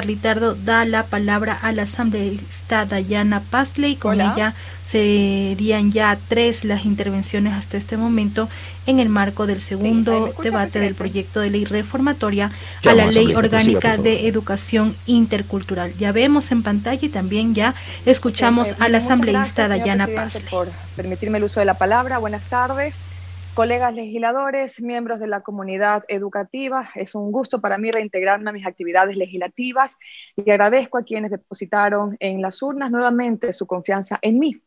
Ritardo da la palabra a la asambleísta Dayana Pasley. Con ella serían ya tres las intervenciones hasta este momento en el marco del segundo debate del proyecto de ley reformatoria a la ley orgánica de educación intercultural. Ya vemos en pantalla y también ya escuchamos a la asambleísta Dayana Pasley. Por permitirme el uso de la palabra. Buenas tardes. Colegas legisladores, miembros de la comunidad educativa, es un gusto para mí reintegrarme a mis actividades legislativas y agradezco a quienes depositaron en las urnas nuevamente su confianza en mí.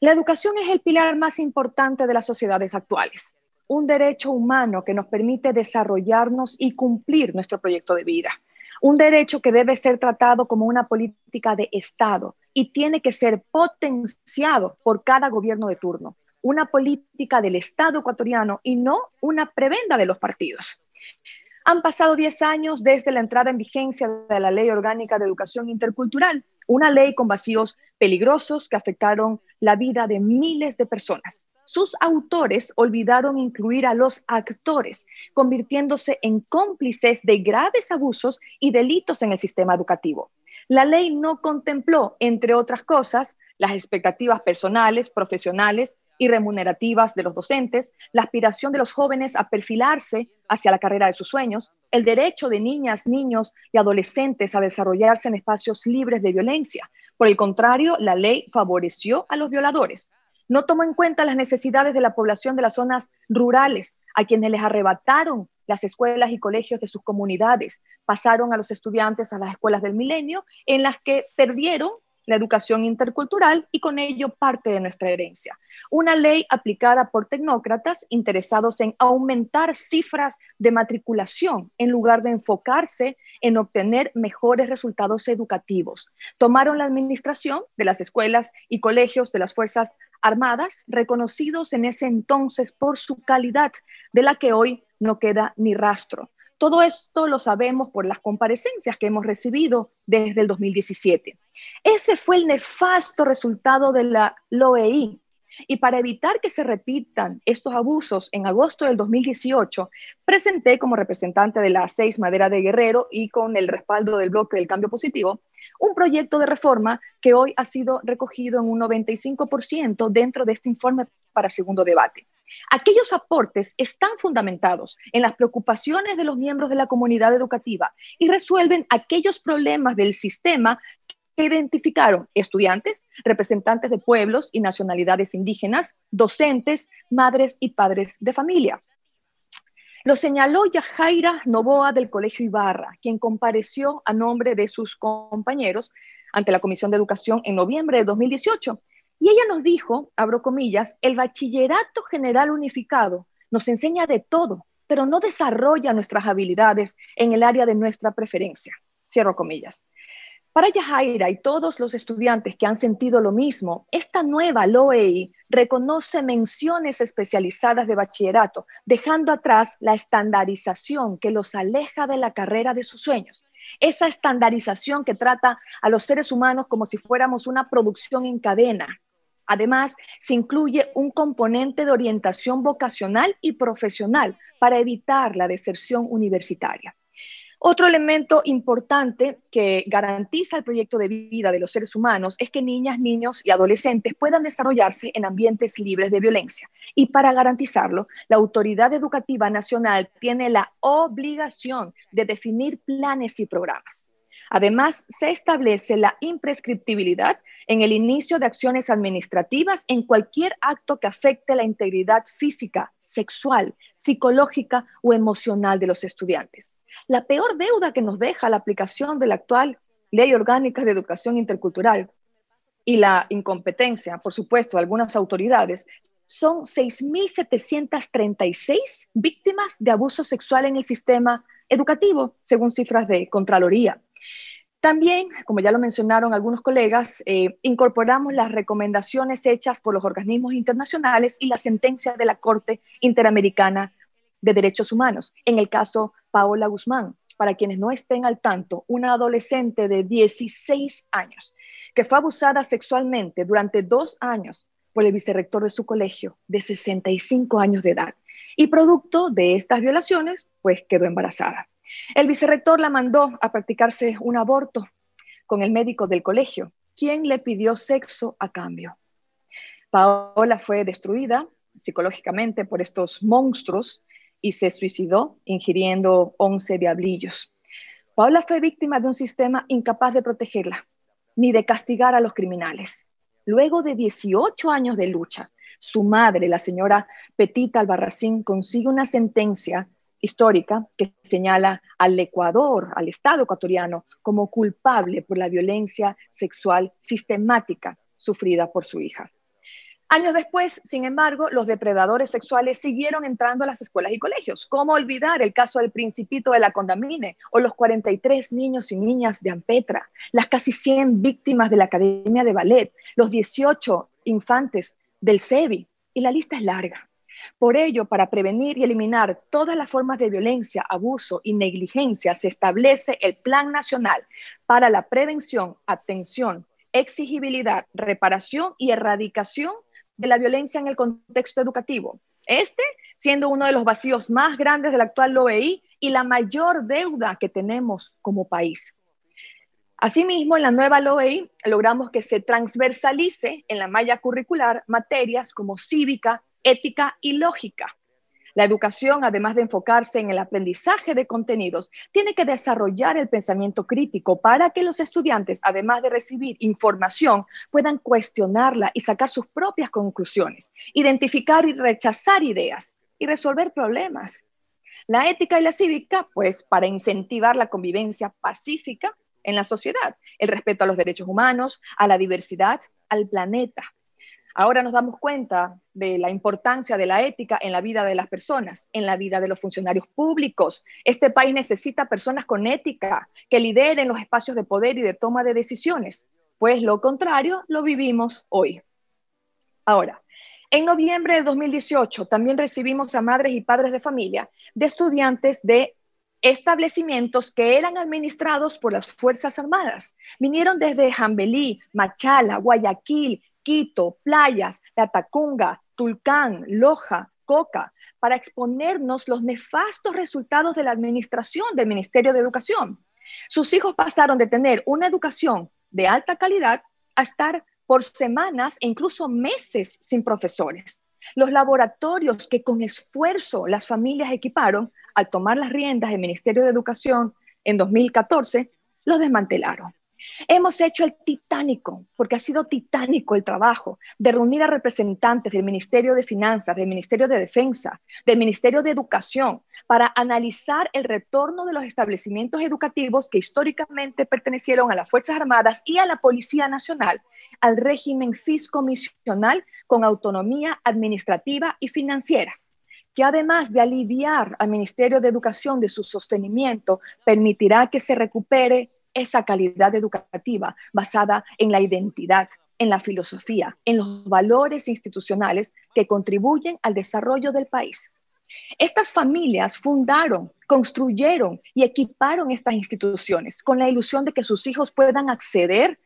La educación es el pilar más importante de las sociedades actuales, un derecho humano que nos permite desarrollarnos y cumplir nuestro proyecto de vida, un derecho que debe ser tratado como una política de Estado y tiene que ser potenciado por cada gobierno de turno una política del Estado ecuatoriano y no una prebenda de los partidos. Han pasado 10 años desde la entrada en vigencia de la Ley Orgánica de Educación Intercultural, una ley con vacíos peligrosos que afectaron la vida de miles de personas. Sus autores olvidaron incluir a los actores, convirtiéndose en cómplices de graves abusos y delitos en el sistema educativo. La ley no contempló, entre otras cosas, las expectativas personales, profesionales y remunerativas de los docentes, la aspiración de los jóvenes a perfilarse hacia la carrera de sus sueños, el derecho de niñas, niños y adolescentes a desarrollarse en espacios libres de violencia. Por el contrario, la ley favoreció a los violadores. No tomó en cuenta las necesidades de la población de las zonas rurales, a quienes les arrebataron las escuelas y colegios de sus comunidades, pasaron a los estudiantes a las escuelas del milenio, en las que perdieron la educación intercultural y con ello parte de nuestra herencia. Una ley aplicada por tecnócratas interesados en aumentar cifras de matriculación en lugar de enfocarse en obtener mejores resultados educativos. Tomaron la administración de las escuelas y colegios de las Fuerzas Armadas, reconocidos en ese entonces por su calidad, de la que hoy no queda ni rastro. Todo esto lo sabemos por las comparecencias que hemos recibido desde el 2017. Ese fue el nefasto resultado de la LOEI. Y para evitar que se repitan estos abusos, en agosto del 2018 presenté como representante de la seis Madera de Guerrero y con el respaldo del bloque del cambio positivo un proyecto de reforma que hoy ha sido recogido en un 95% dentro de este informe para segundo debate. Aquellos aportes están fundamentados en las preocupaciones de los miembros de la comunidad educativa y resuelven aquellos problemas del sistema que identificaron estudiantes, representantes de pueblos y nacionalidades indígenas, docentes, madres y padres de familia. Lo señaló Yajaira Novoa del Colegio Ibarra, quien compareció a nombre de sus compañeros ante la Comisión de Educación en noviembre de 2018 y ella nos dijo, abro comillas, el bachillerato general unificado nos enseña de todo, pero no desarrolla nuestras habilidades en el área de nuestra preferencia. Cierro comillas. Para Yajaira y todos los estudiantes que han sentido lo mismo, esta nueva LOEI reconoce menciones especializadas de bachillerato, dejando atrás la estandarización que los aleja de la carrera de sus sueños. Esa estandarización que trata a los seres humanos como si fuéramos una producción en cadena, Además, se incluye un componente de orientación vocacional y profesional para evitar la deserción universitaria. Otro elemento importante que garantiza el proyecto de vida de los seres humanos es que niñas, niños y adolescentes puedan desarrollarse en ambientes libres de violencia. Y para garantizarlo, la Autoridad Educativa Nacional tiene la obligación de definir planes y programas. Además, se establece la imprescriptibilidad en el inicio de acciones administrativas en cualquier acto que afecte la integridad física, sexual, psicológica o emocional de los estudiantes. La peor deuda que nos deja la aplicación de la actual Ley Orgánica de Educación Intercultural y la incompetencia, por supuesto, de algunas autoridades, son 6.736 víctimas de abuso sexual en el sistema educativo, según cifras de Contraloría. También, como ya lo mencionaron algunos colegas, eh, incorporamos las recomendaciones hechas por los organismos internacionales y la sentencia de la Corte Interamericana de Derechos Humanos. En el caso Paola Guzmán, para quienes no estén al tanto, una adolescente de 16 años que fue abusada sexualmente durante dos años por el vicerrector de su colegio de 65 años de edad y producto de estas violaciones, pues quedó embarazada. El vicerrector la mandó a practicarse un aborto con el médico del colegio, quien le pidió sexo a cambio. Paola fue destruida psicológicamente por estos monstruos y se suicidó ingiriendo 11 diablillos. Paola fue víctima de un sistema incapaz de protegerla, ni de castigar a los criminales. Luego de 18 años de lucha, su madre, la señora Petita Albarracín, consigue una sentencia histórica que señala al Ecuador, al Estado ecuatoriano, como culpable por la violencia sexual sistemática sufrida por su hija. Años después, sin embargo, los depredadores sexuales siguieron entrando a las escuelas y colegios. ¿Cómo olvidar el caso del principito de la Condamine o los 43 niños y niñas de Ampetra, las casi 100 víctimas de la Academia de Ballet, los 18 infantes del CEBI? Y la lista es larga. Por ello, para prevenir y eliminar todas las formas de violencia, abuso y negligencia, se establece el Plan Nacional para la Prevención, Atención, Exigibilidad, Reparación y Erradicación de la violencia en el contexto educativo. Este siendo uno de los vacíos más grandes del actual OEI y la mayor deuda que tenemos como país. Asimismo, en la nueva LOEI logramos que se transversalice en la malla curricular materias como cívica, ética y lógica. La educación, además de enfocarse en el aprendizaje de contenidos, tiene que desarrollar el pensamiento crítico para que los estudiantes, además de recibir información, puedan cuestionarla y sacar sus propias conclusiones, identificar y rechazar ideas y resolver problemas. La ética y la cívica, pues, para incentivar la convivencia pacífica en la sociedad, el respeto a los derechos humanos, a la diversidad, al planeta. Ahora nos damos cuenta de la importancia de la ética en la vida de las personas, en la vida de los funcionarios públicos. Este país necesita personas con ética que lideren los espacios de poder y de toma de decisiones, pues lo contrario lo vivimos hoy. Ahora, en noviembre de 2018 también recibimos a madres y padres de familia de estudiantes de establecimientos que eran administrados por las Fuerzas Armadas. Vinieron desde Jambelí, Machala, Guayaquil, Quito, Playas, La Tacunga, Tulcán, Loja, Coca, para exponernos los nefastos resultados de la administración del Ministerio de Educación. Sus hijos pasaron de tener una educación de alta calidad a estar por semanas e incluso meses sin profesores. Los laboratorios que con esfuerzo las familias equiparon al tomar las riendas del Ministerio de Educación en 2014, los desmantelaron. Hemos hecho el titánico, porque ha sido titánico el trabajo de reunir a representantes del Ministerio de Finanzas, del Ministerio de Defensa, del Ministerio de Educación, para analizar el retorno de los establecimientos educativos que históricamente pertenecieron a las Fuerzas Armadas y a la Policía Nacional al régimen fiscomisional con autonomía administrativa y financiera que además de aliviar al Ministerio de Educación de su sostenimiento, permitirá que se recupere esa calidad educativa basada en la identidad, en la filosofía, en los valores institucionales que contribuyen al desarrollo del país. Estas familias fundaron, construyeron y equiparon estas instituciones con la ilusión de que sus hijos puedan acceder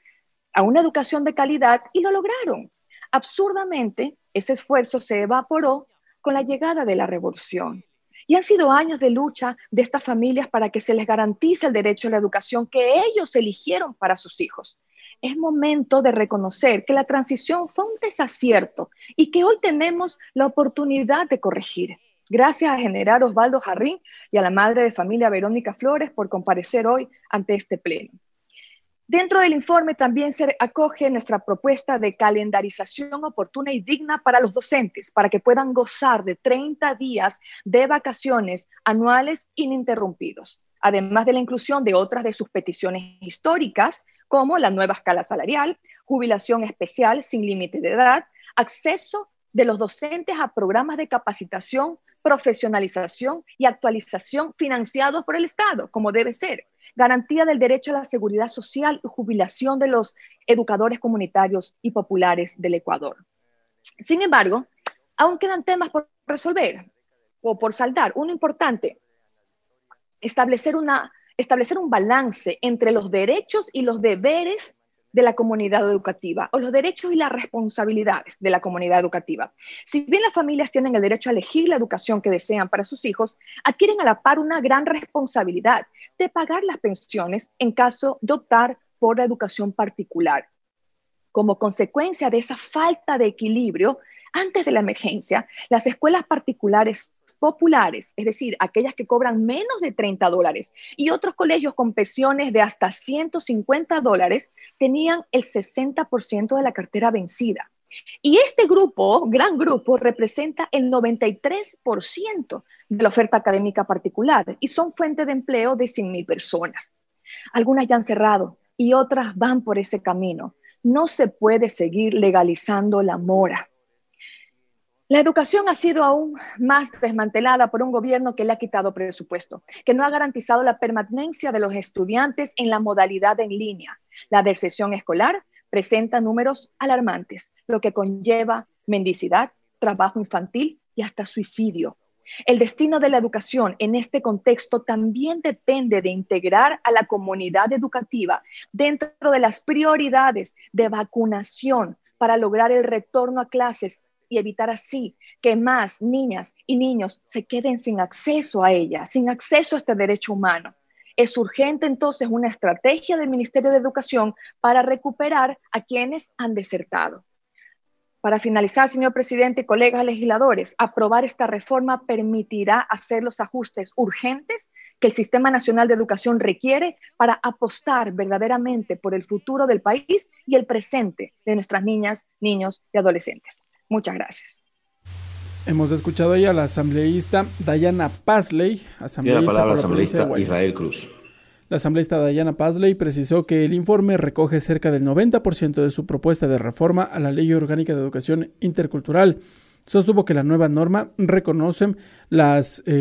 a una educación de calidad y lo lograron. Absurdamente, ese esfuerzo se evaporó con la llegada de la revolución. Y han sido años de lucha de estas familias para que se les garantice el derecho a la educación que ellos eligieron para sus hijos. Es momento de reconocer que la transición fue un desacierto y que hoy tenemos la oportunidad de corregir. Gracias a general Osvaldo Jarrín y a la madre de familia Verónica Flores por comparecer hoy ante este pleno. Dentro del informe también se acoge nuestra propuesta de calendarización oportuna y digna para los docentes, para que puedan gozar de 30 días de vacaciones anuales ininterrumpidos, además de la inclusión de otras de sus peticiones históricas, como la nueva escala salarial, jubilación especial sin límite de edad, acceso de los docentes a programas de capacitación, profesionalización y actualización financiados por el Estado, como debe ser garantía del derecho a la seguridad social y jubilación de los educadores comunitarios y populares del Ecuador. Sin embargo, aún quedan temas por resolver o por saldar. Uno importante, establecer, una, establecer un balance entre los derechos y los deberes de la comunidad educativa o los derechos y las responsabilidades de la comunidad educativa. Si bien las familias tienen el derecho a elegir la educación que desean para sus hijos, adquieren a la par una gran responsabilidad de pagar las pensiones en caso de optar por la educación particular. Como consecuencia de esa falta de equilibrio, antes de la emergencia, las escuelas particulares populares, es decir, aquellas que cobran menos de 30 dólares, y otros colegios con pensiones de hasta 150 dólares, tenían el 60% de la cartera vencida. Y este grupo, gran grupo, representa el 93% de la oferta académica particular y son fuente de empleo de 100.000 personas. Algunas ya han cerrado y otras van por ese camino. No se puede seguir legalizando la mora. La educación ha sido aún más desmantelada por un gobierno que le ha quitado presupuesto, que no ha garantizado la permanencia de los estudiantes en la modalidad en línea. La deserción escolar presenta números alarmantes, lo que conlleva mendicidad, trabajo infantil y hasta suicidio. El destino de la educación en este contexto también depende de integrar a la comunidad educativa dentro de las prioridades de vacunación para lograr el retorno a clases y evitar así que más niñas y niños se queden sin acceso a ella, sin acceso a este derecho humano. Es urgente entonces una estrategia del Ministerio de Educación para recuperar a quienes han desertado. Para finalizar, señor presidente y colegas legisladores, aprobar esta reforma permitirá hacer los ajustes urgentes que el Sistema Nacional de Educación requiere para apostar verdaderamente por el futuro del país y el presente de nuestras niñas, niños y adolescentes. Muchas gracias. Hemos escuchado ya a la asambleísta Dayana Pazley, asambleísta la asambleísta Israel Cruz. La asambleísta Dayana Pazley precisó que el informe recoge cerca del 90% de su propuesta de reforma a la Ley Orgánica de Educación Intercultural. Sostuvo que la nueva norma reconoce las... Eh,